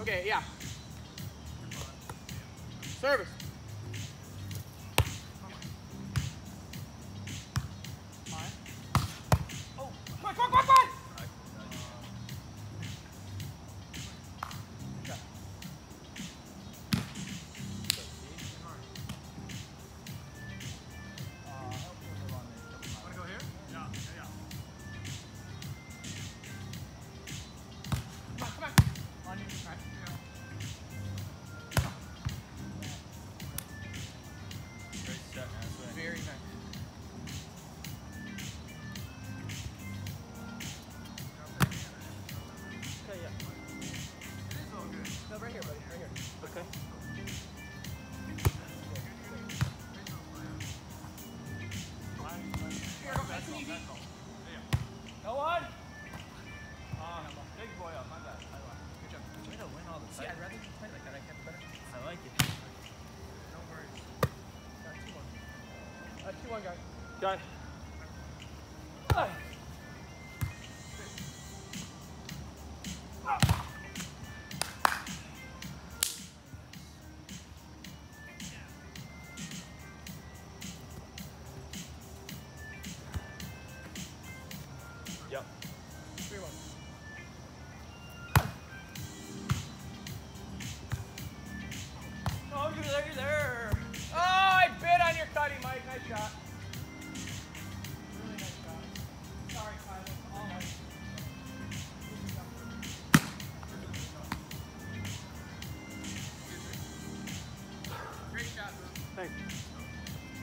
Okay, yeah. Service. one guy. Okay.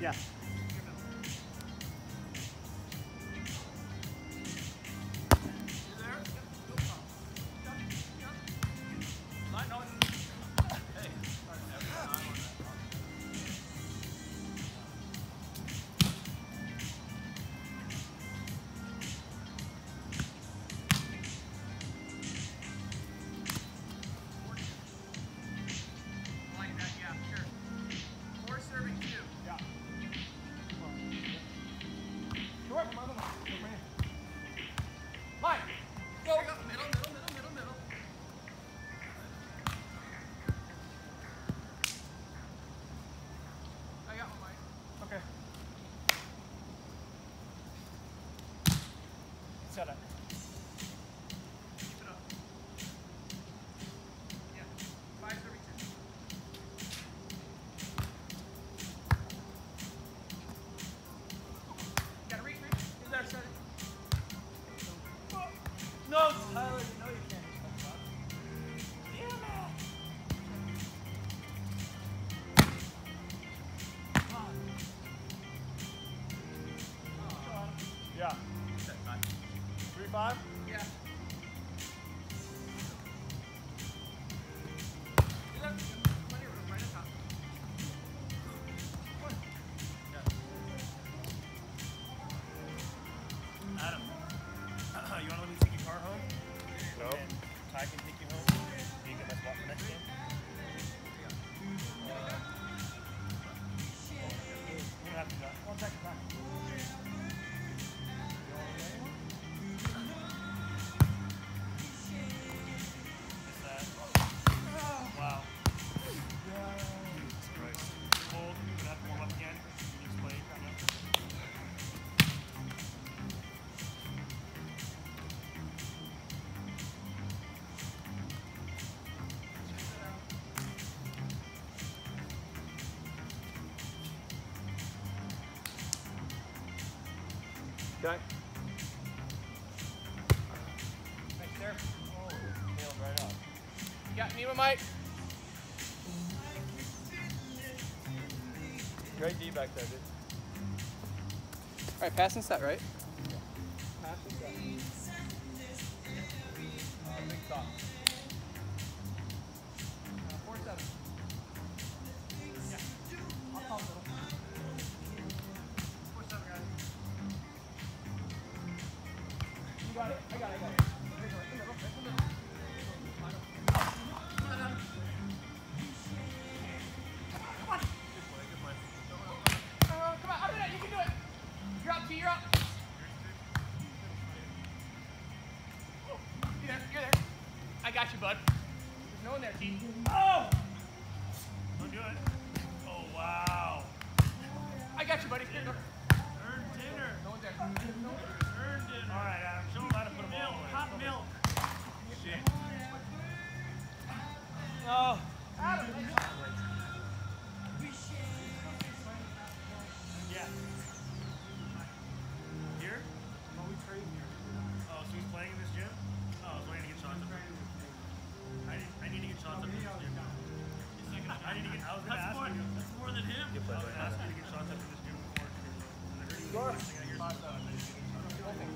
Yes. Okay. Thanks, sir. Oh, nailed right off. Mike. Great D back there, dude. All right, passing set, right? Yeah. Passing set. bud. There's no one there, Keith. Oh! Don't do it. Oh, wow. I got you, buddy. Here,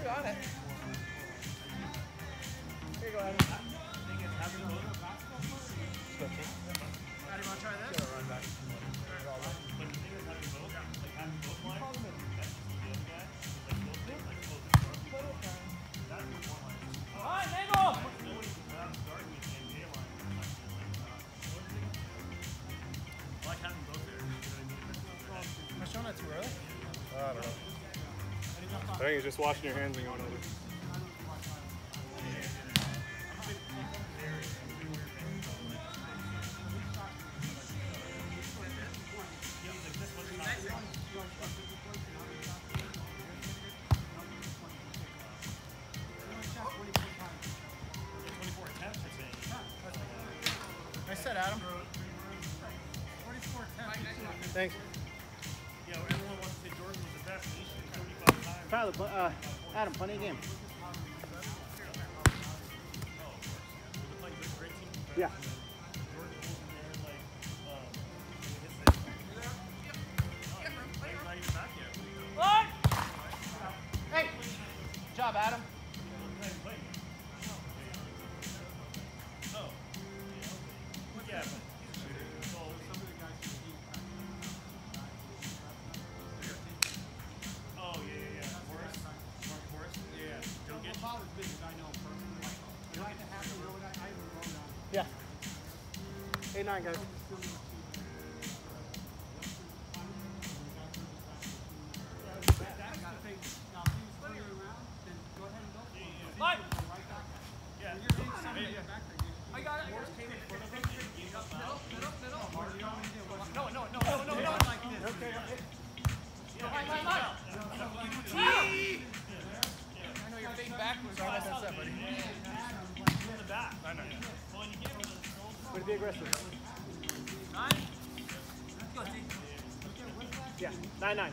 We got it. Here you go, Adam. Scott, you want to try? is just washing your hands and going over. Nice set, Adam. Thanks. Yeah, everyone wants to say Jordan was the best. Tyler, uh, Adam, plenty of game. Yeah. Hey, good job, Adam. night, guys. But be aggressive. Nine? Yeah, 9-9. Nine, nine.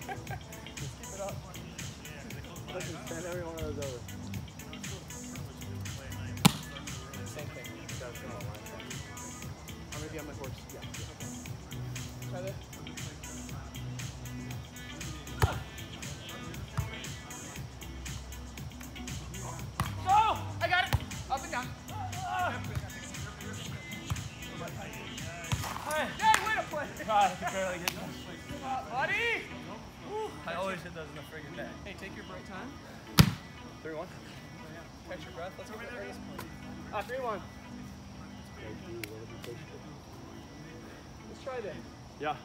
Just keep it up. Listen, send every one of those over. Same thing. Down. Or maybe on my horse. Yeah. Try this. Hey, take your break time. 3 1. Catch your breath. Let's get the earliest point. Ah, 3 1. Let's try this. Yeah.